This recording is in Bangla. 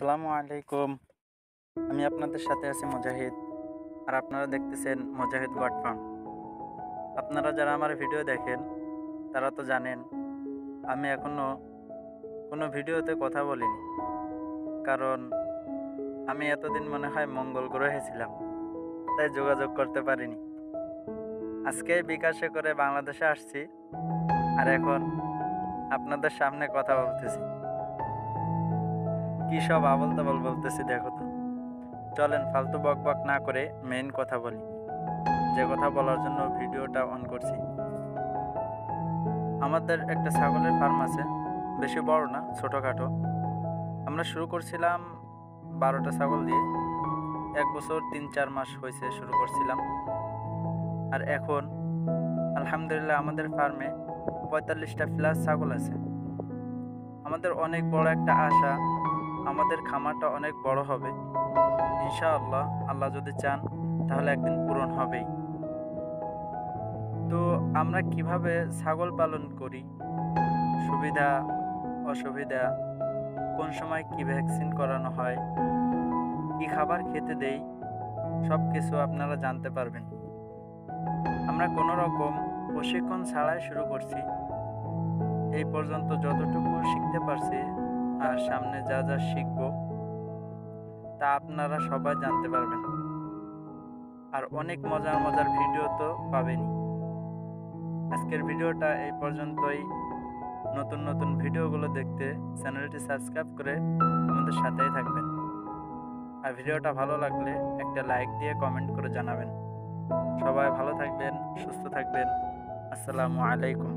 আসসালামু আলাইকুম। আমি আপনাদের সাথে আছি মুজাহিদ। আর আপনারা দেখতেছেন মুজাহিদ ফার্ম আপনারা যারা আমার ভিডিও দেখেন, তারা তো জানেন, আমি এখনও কোনো ভিডিওতে কথা বলিনি। কারণ আমি এতদিন মনে হয় মঙ্গল গ্রহে ছিলাম, তাই যোগাযোগ করতে পারিনি। আজকে বিকাশে করে বাংলাদেশে আসছি, আর এখন আপনাদের সামনে কথা বলতেছি। কি সব আবল তাবল বলতেছি দেখো তো। চলেন ফালতু বক বক না করে মেইন কথা বলি। যে কথা বলার জন্য ভিডিওটা অন করছি। আমাদের একটা ছাগলের ফার্ম আছে, বেশি বড় না, ছোটোখাটো। আমরা শুরু করছিলাম বারোটা ছাগল দিয়ে। এক বছর তিন চার মাস হয়েছে শুরু করছিলাম। আর এখন, আলহামদুলিল্লাহ আমাদের ফার্মে পঁয়তাল্লিশটা প্লাস ছাগল আছে। আমাদের অনেক বড় একটা আশা আমাদের খামারটা অনেক বড় হবে। ইনশাআল্লাহ আল্লাহ যদি চান, তাহলে একদিন পূরণ হবেই। তো আমরা কীভাবে ছাগল পালন করি? সুবিধা, অসুবিধা? কোন সময় কি ভ্যাকসিন করানো হয়? কি খাবার খেতে দেই? সব কিছু আপনারা জানতে পারবেন। আমরা কোনো রকম প্রশিক্ষণ ছাড়াই শুরু করছি। এই পর্যন্ত যতটুকু শিখতে পারছি আর সামনে যা যা শিখব, তা আপনারা সবাই জানতে পারবেন। আর অনেক মজার মজার ভিডিও তো পাবেনই। আজকের ভিডিওটা এই পর্যন্তই। নতুন নতুন ভিডিওগুলো দেখতে চ্যানেলটি সাবস্ক্রাইব করে আমাদের সাথেই থাকবেন। আর ভিডিওটা ভালো লাগলে একটা লাইক দিয়ে কমেন্ট করে জানাবেন। সবাই ভালো থাকবেন, সুস্থ থাকবেন। আসসালামু আলাইকুম।